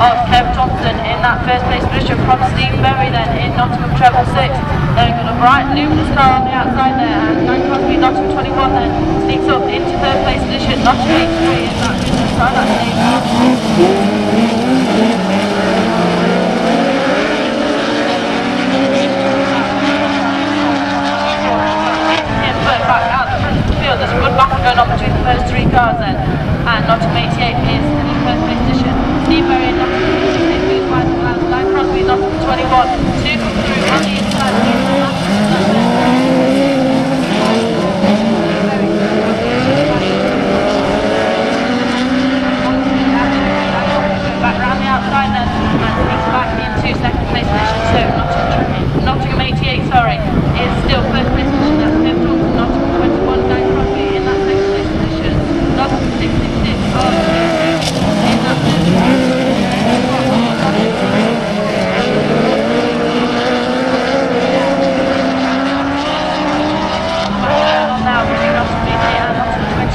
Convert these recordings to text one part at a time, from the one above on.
of Kev Thompson in that first place position from Steve Berry then in Nottingham Treble 6. Then got a bright luminous car on the outside there and Dan Nottingham 21 then sneaks up into third place position, Nottingham 83 in that luminous car that Back out the front of there's a good battle going on between the first three cars then, and Nottingham 88 is in the first place position.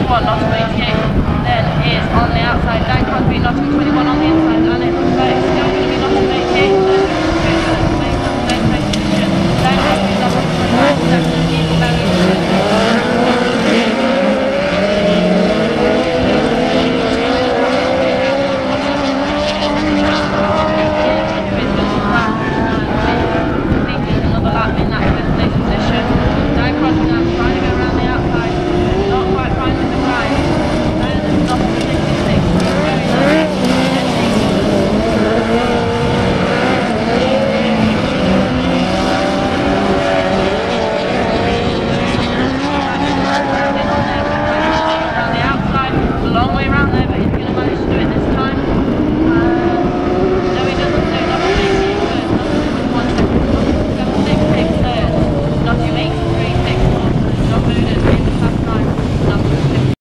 one, not to move it. Then it's on the outside